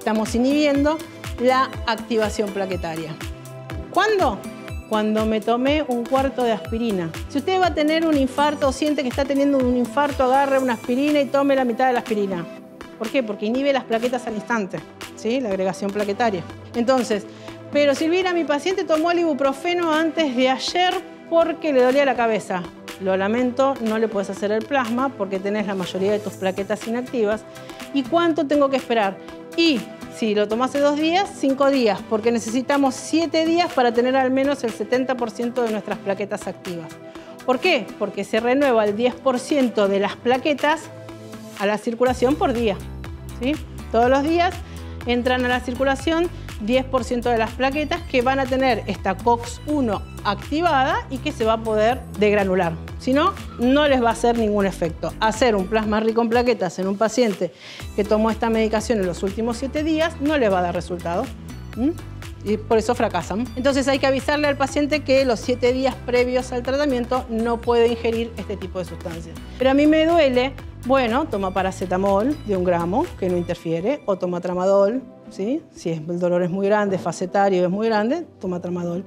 estamos inhibiendo la activación plaquetaria. ¿Cuándo? Cuando me tomé un cuarto de aspirina. Si usted va a tener un infarto o siente que está teniendo un infarto, agarre una aspirina y tome la mitad de la aspirina. ¿Por qué? Porque inhibe las plaquetas al instante, ¿sí? la agregación plaquetaria. Entonces, pero Silvina, mi paciente tomó el ibuprofeno antes de ayer porque le dolía la cabeza. Lo lamento, no le puedes hacer el plasma porque tenés la mayoría de tus plaquetas inactivas. ¿Y cuánto tengo que esperar? Y si lo tomaste dos días, cinco días, porque necesitamos siete días para tener al menos el 70% de nuestras plaquetas activas. ¿Por qué? Porque se renueva el 10% de las plaquetas a la circulación por día. ¿sí? Todos los días entran a la circulación 10% de las plaquetas que van a tener esta COX-1 activada y que se va a poder degranular. Si no, no les va a hacer ningún efecto. Hacer un plasma rico en plaquetas en un paciente que tomó esta medicación en los últimos 7 días no les va a dar resultado. Y por eso fracasan. Entonces hay que avisarle al paciente que los 7 días previos al tratamiento no puede ingerir este tipo de sustancias. Pero a mí me duele, bueno, toma paracetamol de un gramo, que no interfiere, o toma tramadol, ¿sí? si el dolor es muy grande, facetario es muy grande, toma tramadol.